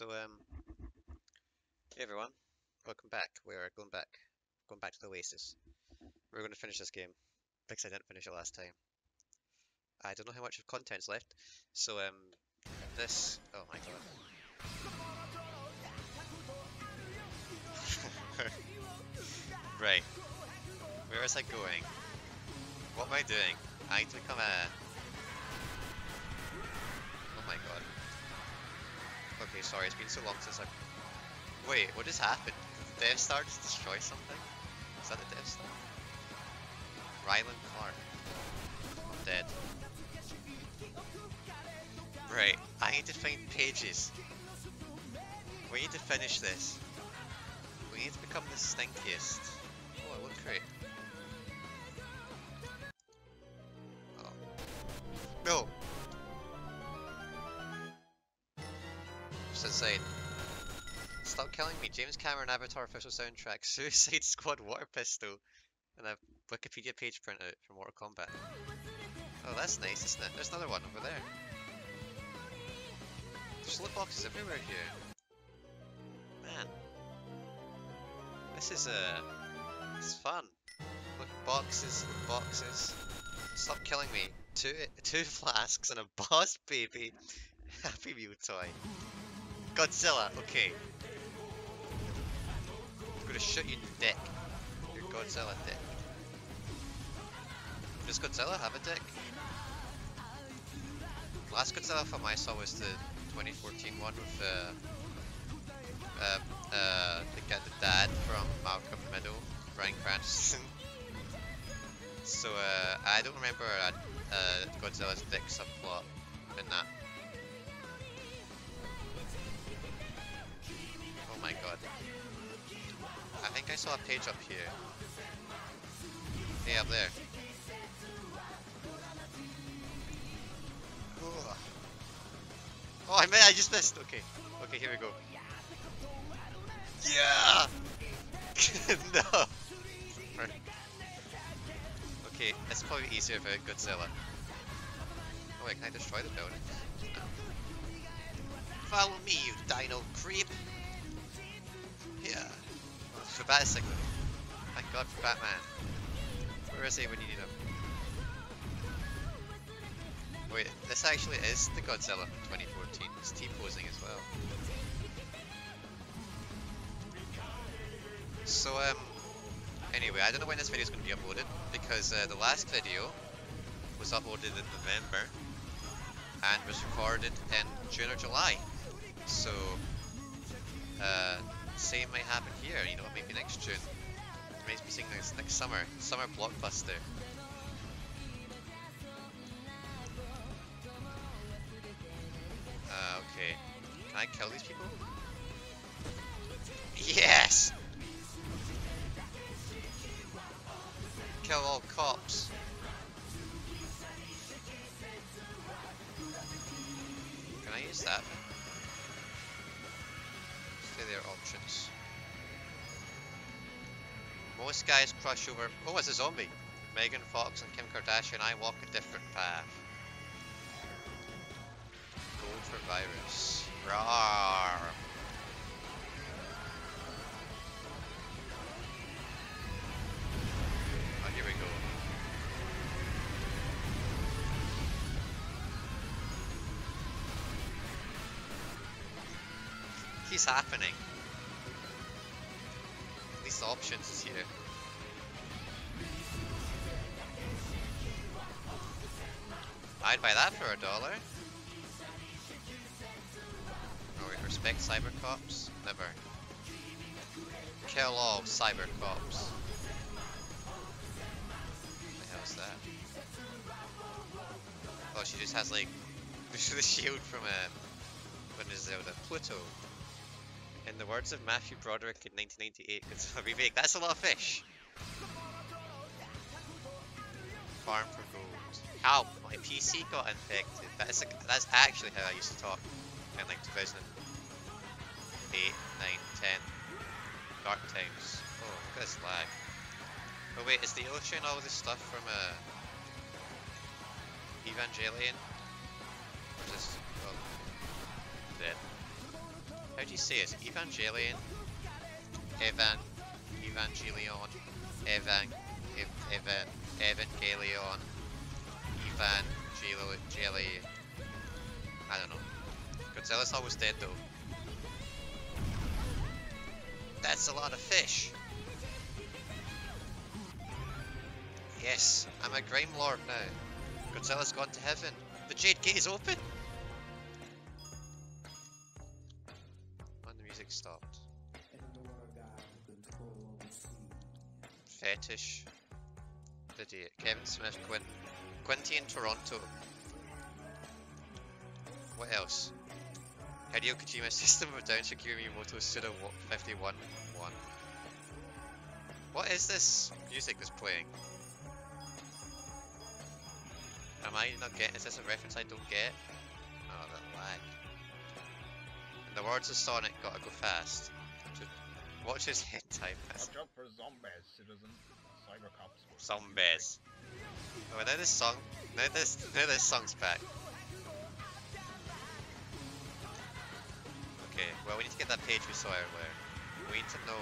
So, um, hey everyone, welcome back. We are going back, going back to the Oasis. We're going to finish this game because I didn't finish it last time. I don't know how much of content's left, so um, this. Oh my god. right. Where is I going? What am I doing? I need to become a. Oh my god. Okay, sorry, it's been so long since I've... Wait, what just happened? Did the Death Star just destroy something? Is that the Death Star? Clark. I'm dead. Right, I need to find pages. We need to finish this. We need to become the stinkiest. Oh, it looks great. James Cameron Avatar official soundtrack. Suicide Squad water pistol. And a Wikipedia page printout from Mortal Kombat. Oh, that's nice, isn't it? There's another one over there. There's loot boxes everywhere here. Man. This is, uh... It's fun. Look, boxes, boxes. Stop killing me. Two, two flasks and a boss baby. Happy Meal toy. Godzilla, okay. I'm gonna shoot you in dick. Your Godzilla dick. Does Godzilla have a dick? Last Godzilla film I saw was the 2014 one with uh, uh, uh, the, the dad from Malcolm Middle, Bryan Cranston. so uh, I don't remember uh, uh, Godzilla's dick subplot in that. I saw a page up here. Hey, up there. Oh, I meant I just missed. Okay. Okay, here we go. Yeah! no! Okay, it's probably easier for Godzilla. Oh wait, can I destroy the building? Follow me, you dino creep! Yeah. For Batman. Thank God for Batman. Where is he when you need him? Wait, this actually is the Godzilla from 2014. It's T-posing as well. So, um, anyway, I don't know when this video is going to be uploaded because uh, the last video was uploaded in November and was recorded in June or July. So, uh, same might happen here, you know, maybe next June. Maybe seeing next, next summer. Summer blockbuster. Uh, okay. Can I kill these people? Yes! Kill all cops. Most guys crush over. Oh, it's a zombie. Megan Fox and Kim Kardashian. I walk a different path. Gold for virus. Rawr. Oh, here we go. He's happening. Options here. I'd buy that for a dollar. Oh, wait, respect cyber cops? Never. Kill all cyber cops. What the that? Oh, she just has like the shield from a when is Zelda? Pluto. In the words of Matthew Broderick in 1998, it's a remake. That's a lot of fish. Farm for gold. Ow, my PC got infected. That's that's actually how I used to talk in like 2008, 9, 10. Dark times. Oh, look at this lag. Oh wait, is the ocean all this stuff from uh, Evangelion? Or just oh, dead? Do you say it? Evangelion? Evan... Evangelion? Evan... Ev, Evan... Evangelion? Evangelo... Jelly... I don't know. Godzilla's almost dead though. That's a lot of fish. Yes, I'm a Grime Lord now. Godzilla's gone to heaven. The Jade Gate is open! Fetish. Idiot. Kevin Smith, Quint. Quinty in Toronto. What else? Hideo Kojima System of Down Shigeru Miyamoto Suda 51 1. What is this music that's playing? Am I not getting? Is this a reference I don't get? Oh, that lag. In the words of Sonic, gotta go fast. Just watch his head type. Watch out for zombies, citizen. Cybercops. Zombies. Oh, now this song, now this, now this song's back. Okay, well we need to get that page we saw earlier. We need to know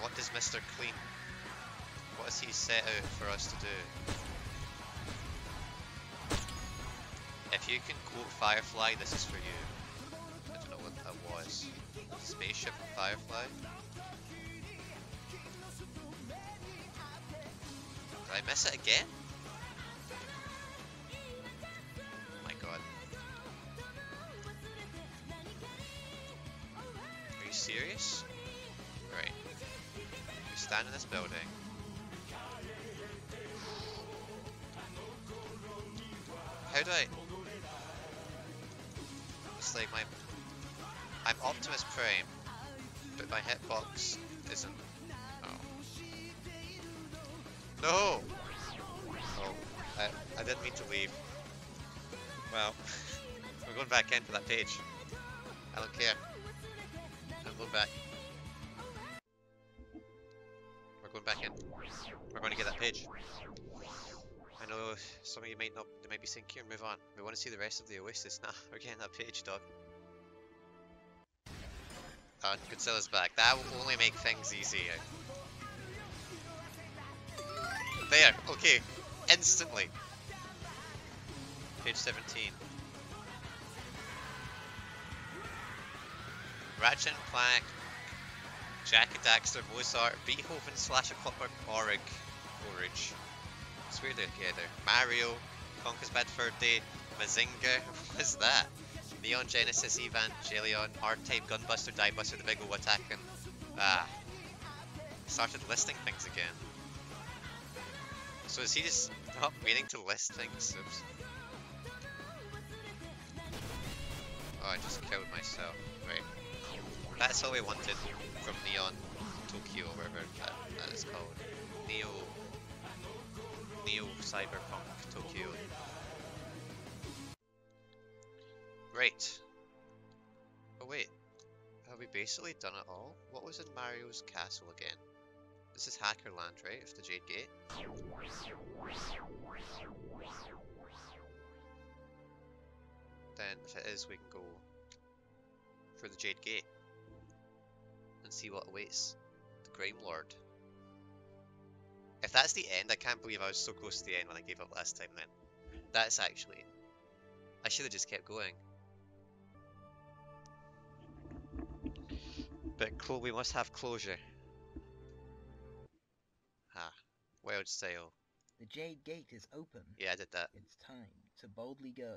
what does Mr. Clean, what has he set out for us to do? If you can quote Firefly, this is for you. Spaceship from Firefly? Did I miss it again? Oh my god. Are you serious? Right. We stand in this building. How do I... It's like my... I'm Optimus Prime, but my hitbox isn't... Oh. No! Oh, I, I didn't mean to leave. Well, we're going back in for that page. I don't care. I'm going back. We're going back in. We're going to get that page. I know some of you might not, they might be here, move on. We want to see the rest of the Oasis. Nah, we're getting that page, dog. Uh, Godzilla's back. That will only make things easier. There, okay. Instantly. Page 17. Ratchet and Clank, Jak and Daxter, Mozart, Beethoven slash a Clockwork Orig, Orage. It's weird together. Mario, Conker's Bad Day, Mazinga, what is that? Neon Genesis, Evangelion, R-Type, Gunbuster, Diebuster, the Big O Attack, and ah, started listing things again. So is he just not waiting to list things? Oops. Oh, I just killed myself. Right. That's all we wanted from Neon Tokyo, whatever that, that is called. Neo... Neo Cyberpunk Tokyo. Right. Oh wait. Have we basically done it all? What was in Mario's castle again? This is Hackerland, right? Of the Jade Gate? Then, if it is, we can go for the Jade Gate and see what awaits the Grime Lord. If that's the end, I can't believe I was so close to the end when I gave up last time then. That's actually... I should have just kept going. But we must have closure. Ah, wild style. The Jade Gate is open. Yeah, I did that. It's time to boldly go.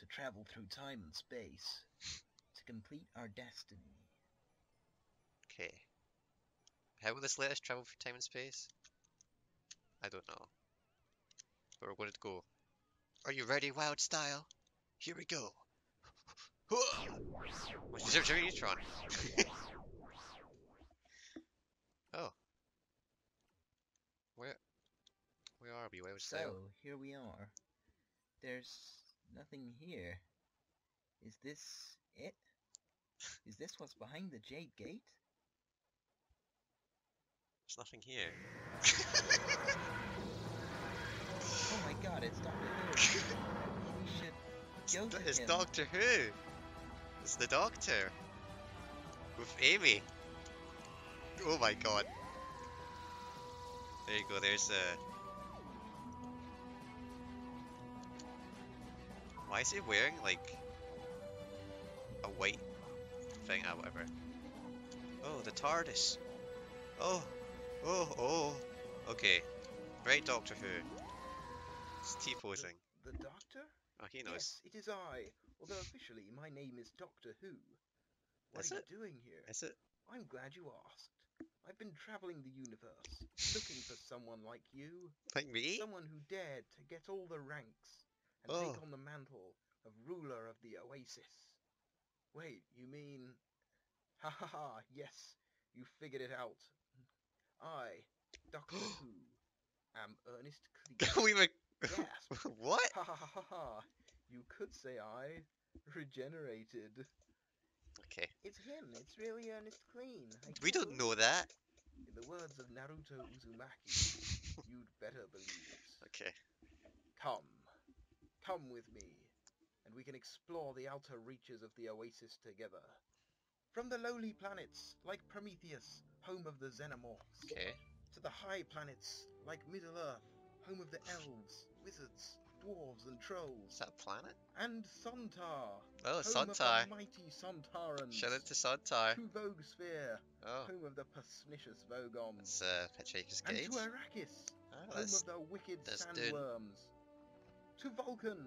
To travel through time and space. to complete our destiny. Okay. How will this let us travel through time and space? I don't know. But we're going to go. Are you ready, Wild Style? Here we go. What's your Jerry Neutron? oh. Where where are we? Wild So, Style? here we are. There's nothing here. Is this it? Is this what's behind the Jade Gate? There's nothing here. Oh my god, it's Doctor Who. we should go to it's him. Doctor Who! It's the Doctor. With Amy. Oh my god. There you go, there's a... Why is he wearing, like, a white thing? Ah, whatever. Oh, the TARDIS. Oh, oh, oh. Okay. Right, Doctor Who. It's T-posing. The Doctor? Oh, he knows. Yes, it is I. Although officially my name is Doctor Who. What Is are it? you doing here? Is it? I'm glad you asked. I've been traveling the universe, looking for someone like you. Like me? Someone who dared to get all the ranks and Oh. take on the mantle of ruler of the Oasis. Wait, you mean... Ha ha ha, yes, you figured it out. I, Doctor Who, am Ernest Cleese. we were... Yes. what? Ha ha ha ha ha. You could say I regenerated. Okay. It's him. It's really Ernest Clean. I We don't know that. In the words of Naruto Uzumaki, you'd better believe it. Okay. Come. Come with me, and we can explore the outer reaches of the Oasis together. From the lowly planets, like Prometheus, home of the Xenomorphs, Okay. to the high planets, like Middle-earth, home of the elves, wizards, dwarves and trolls, Is that a planet? and Sontar, Oh, home Sontar. of the mighty Sontarans, Shout out to Sontar. to Vogsphere, Oh, home of the pernicious Vogons, it's uh, Hitchhiker's and Guide. to Arrakis, Oh, home of the wicked that's sandworms, to Vulcan,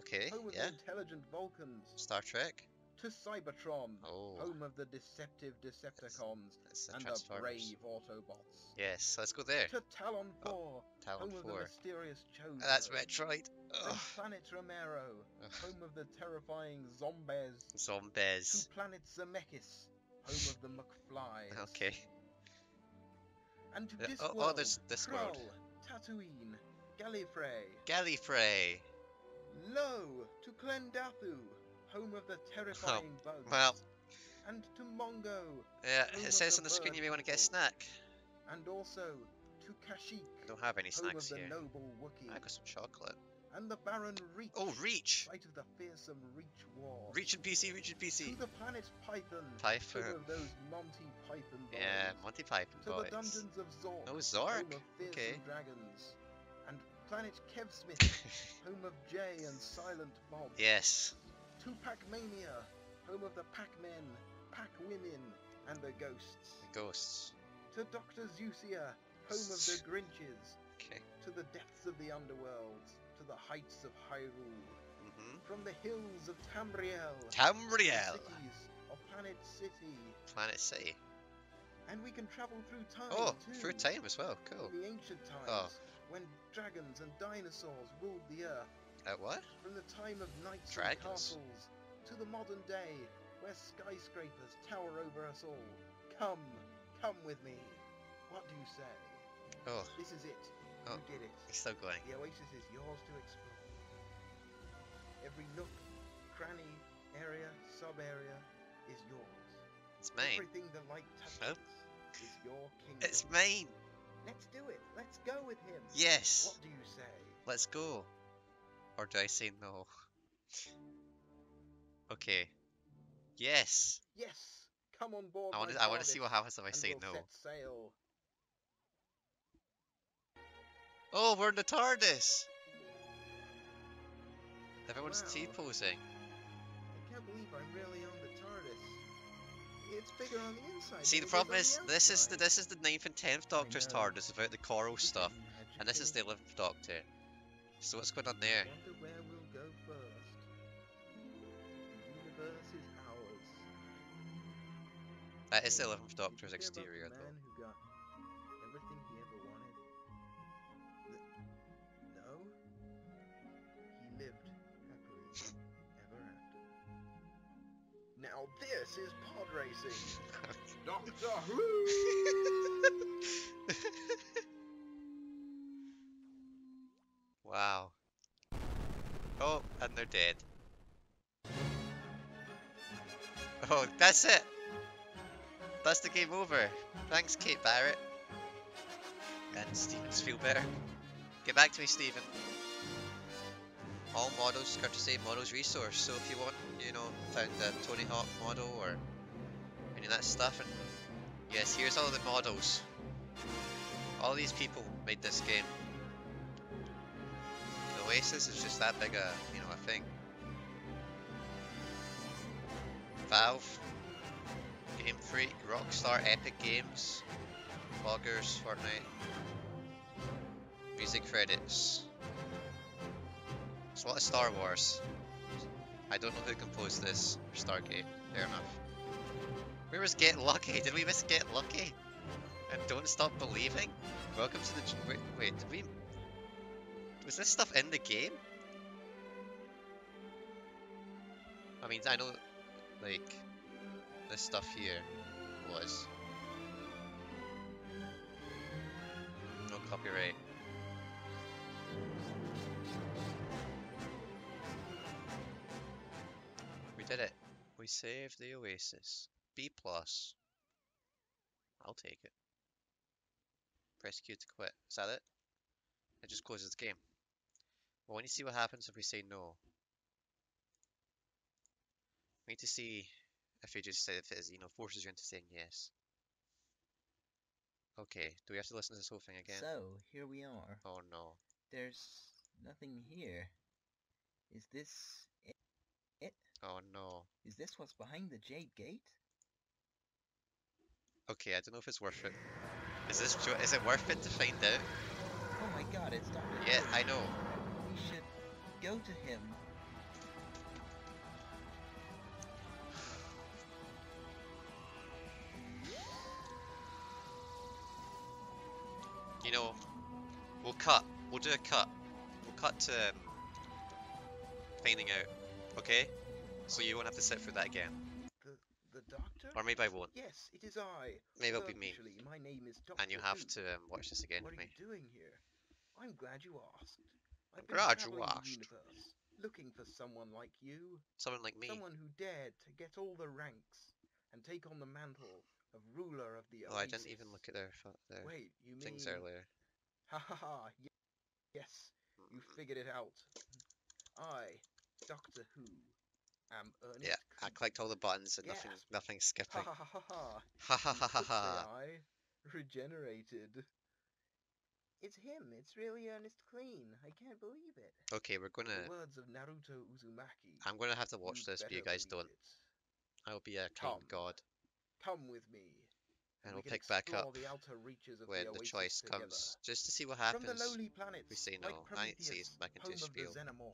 okay. home of Yeah. the intelligent Vulcans, Star Trek. To Cybertron, Oh, home of the deceptive Decepticons it's the and the brave Autobots, Yes, let's go there. to Tallon 4, Tallon home of the mysterious Chozo, that's Metroid. Ugh. planet Romero, Ugh. home of the terrifying Zombies, to planet Zemeckis, home of the McFlys, Okay. and to Yeah, Discworld, oh, oh, there's Discworld. Krull, Tatooine, Gallifrey, Gallifrey. Lo, to Klendathu, home of the oh, terrifying bugs, Oh, well. and to Mongo, Yeah, it says on the screen you may want to get a snack. and also to Kashyyyk, I don't have any snacks here. I got some chocolate. and the Baron Reach, Oh, Reach. site of the fearsome Reach War, Reach and PC, Reach and PC. to the planet Python, Python. of those Monty Python boys, Yeah, Monty Python to boys. the dungeons of Zork, Oh, Zork. Okay. dragons, and planet Kevsmith, home of Jay and Silent Bob, yes. To Pac-Mania, home of the Pac-Men, Pac-Women, and the Ghosts, The ghosts. to Dr. Zeusia, home of the Grinches, Okay. to the depths of the underworld, to the heights of Hyrule, Mm-hmm. from the hills of Tamriel, Tamriel. cities of Planet City, Planet City. and we can travel through time Oh, too. through time as well. Cool. The ancient times, Oh. when dragons and dinosaurs ruled the earth, Uh, what? from the time of knights Dragons. and castles, to the modern day, where skyscrapers tower over us all. Come, come with me. What do you say? Oh, This is it. Oh. You did it. it's still going. The oasis is yours to explore. Every nook, cranny, area, sub-area is yours. It's mine. Everything the light touches Oh. is your kingdom. It's mine. Let's do it. Let's go with him. Yes. What do you say? Let's go. Or do I say no? Okay. Yes. Yes. Come on board. I want to. I want to see what happens if I say we'll no. Sail. Oh, we're in the TARDIS. Everyone's Wow. T-posing. I can't believe I'm really on the TARDIS. It's bigger on the inside. See, the problem is the this is the this is the ninth and tenth Doctor's. TARDIS without the coral stuff, and this is the eleventh Doctor. So what's going on there? Wonder where we'll go first. The universe is ours. That is the eleventh Doctor's hear the exterior, though. who got everything he ever wanted? Th- no? He lived happily ever after. Now this is pod racing. Doctor Who. Wow. Oh, and they're dead. Oh, that's it. That's the game over. Thanks, Kate Barrett. And Stevens feel better. Get back to me, Steven. All models courtesy Models Resource. So if you want, you know, found a Tony Hawk model or any of that stuff, and yes, here's all the models. All these people made this game. Oasis is just that big a, you know, a thing. Valve, Game Freak, Rockstar, Epic Games, Bloggers, Fortnite. Music credits. It's a lot of Star Wars. I don't know who composed this. Or Stargate. Fair enough. Where was Get Lucky? Did we miss Get Lucky? And Don't Stop Believing? Welcome to the... Wait, wait, did we... Was this stuff in the game? I mean, I know, like, this stuff here was. No copyright. We did it. We saved the Oasis. B plus. I'll take it. Press Q to quit. Is that it? It just closes the game. Well, when you see what happens if we say no. We need to see if he just if it is, you know, forces you into saying yes. Okay, do we have to listen to this whole thing again? So, here we are. Oh no. There's nothing here. Is this it? Oh no. Is this what's behind the Jade Gate? Okay, I don't know if it's worth it. Is this is it worth it to find out? Oh my god, it's Dr. Yeah, I know. Should go to him. You know, we'll cut. We'll do a cut. We'll cut to um, finding out. Okay? So you won't have to sit through that again. The the doctor? Or maybe I won't. Yes, it is I. Maybe it'll be me. Actually, my name is Doctor And you have to um, watch this again What with are you doing here? I'm glad you asked. I've been traveling the universe, looking for someone like you, Someone like me. someone who dared to get all the ranks and take on the mantle of ruler of the Oh, I didn't even look at their, their Wait, you mean? things earlier. Ha ha ha! Yes, you figured it out. I, Doctor Who, am Ernest. Yeah, I clicked all the buttons and nothing, Gasp. nothing's skipping. ha ha ha ha! Ha ha ha ha You could say ha. I regenerated. It's him. It's really Ernest Clean. I can't believe it. Okay, we're gonna. words of Naruto Uzumaki. I'm gonna have to watch this, but you guys don't. it. I'll be a kind god, Come with me. and we we'll pick back up the outer reaches of when the, the choice together. comes, just to see what From the happens. lowly planets, we say like no. I ain't back into home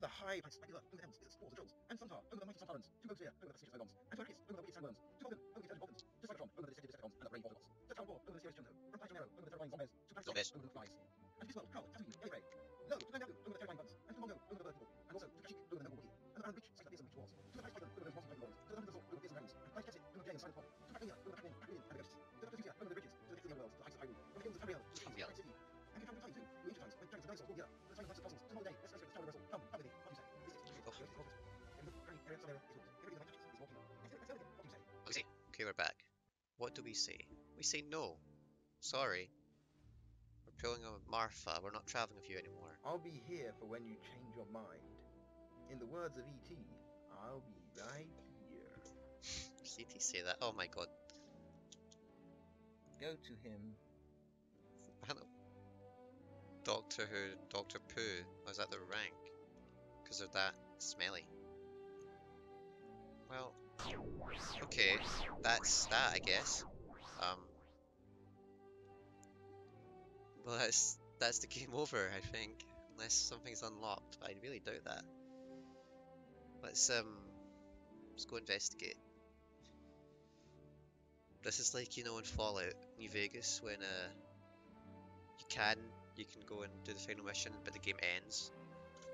of the the high planets, Specula, over the it explores the Trolls, and Sontar, over the mighty Sontarans, to Vogsphere, over the prestigious Vogons, and to Arrakis, over the wicked Sandworms, to Vulcan, over the intelligent Vulcans, to Cybertron, over the deceptive Decepticons, and the brave Autobots, to Tallon over the serious Junto, Planet Nero, over the terrifying Zombies, to over the Flies, and to Discworld, Krell, Tatooine, Gallifrey, Lo, to over the terrifying Bugs, and to Mongo, over the bird people, and also to Kashyyyk, over the noble Wookiee, and around Reach, sites like the the We're back. What do we say? We say no. Sorry. We're pulling a Martha. We're not traveling with you anymore. I'll be here for when you change your mind. In the words of E.T., I'll be right here. CT say that. Oh my god. Go to him. I don't know. Doctor Who, Doctor Pooh. Was that the rank? Because they're that smelly. Well, okay, that's that, I guess. Um, well, that's that's the game over, I think, unless something's unlocked. I really doubt that. Let's um, let's go investigate. This is like you know in Fallout New Vegas when uh, you can you can go and do the final mission, but the game ends.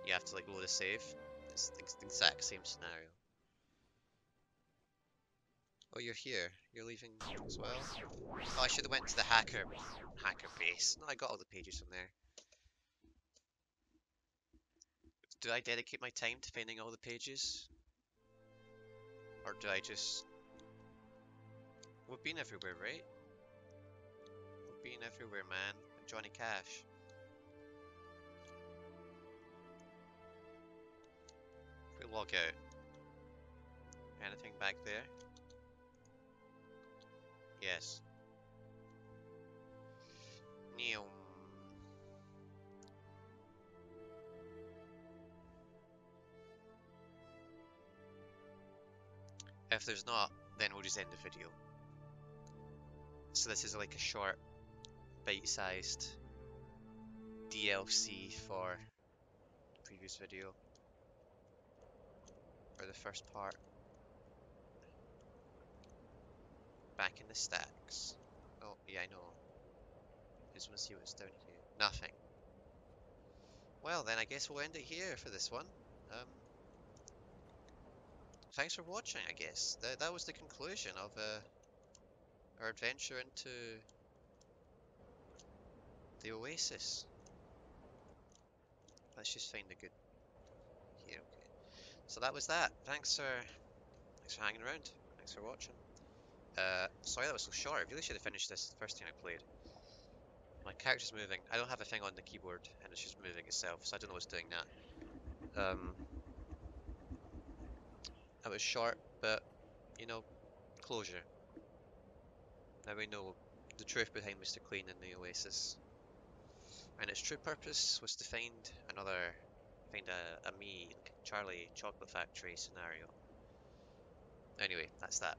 You have to like load a save. It's the exact same scenario. Oh, you're here. You're leaving as well. Oh, I should have went to the hacker hacker base. No, I got all the pages from there. Do I dedicate my time to finding all the pages? Or do I just... We've been everywhere, right? We've been everywhere, man. I'm Johnny Cash. me log out. Anything back there? Yes. Neum. If there's not, then we'll just end the video. So this is like a short, bite-sized DLC for the previous video. Or the first part. Back in the stacks. Oh, yeah, I know. Just want to see what's down here. Nothing. Well, then I guess we'll end it here for this one. Um, thanks for watching, I guess. That, that was the conclusion of uh, our adventure into the Oasis. Let's just find a good here. Okay. So that was that. Thanks for thanks for hanging around. Thanks for watching. Uh, sorry that was so short. I really should have finished this the first time I played. My character's moving. I don't have a thing on the keyboard, and it's just moving itself, so I don't know what's doing that. Um, that was short, but you know, closure. Now we know the truth behind Mr. Clean and the Oasis. And its true purpose was to find another, find a, a me, Charlie Chocolate Factory scenario. Anyway, that's that.